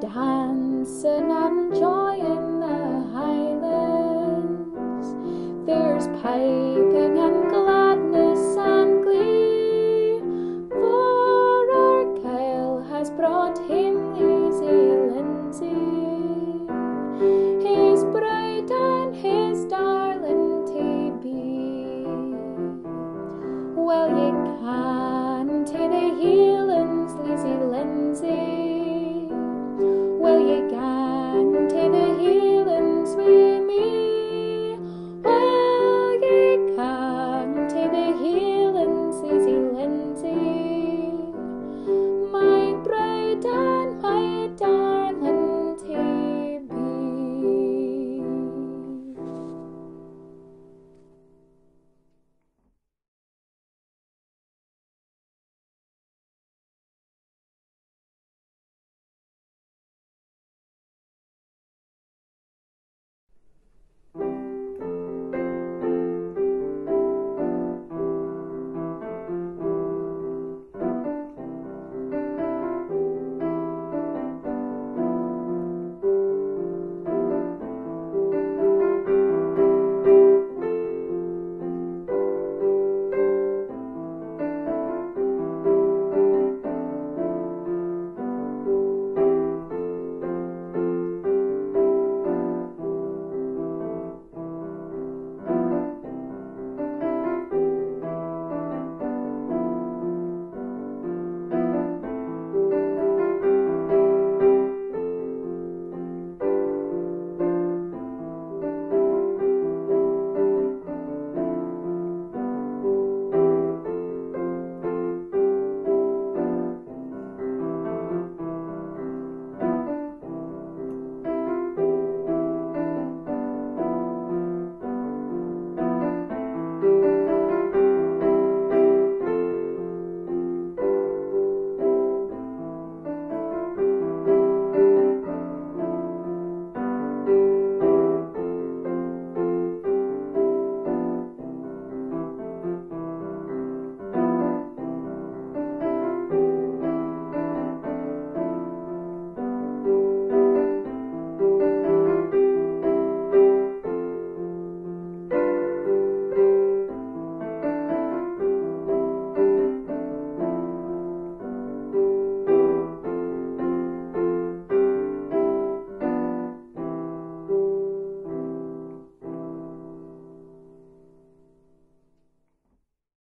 Dancing and joy in the Highlands. There's pie.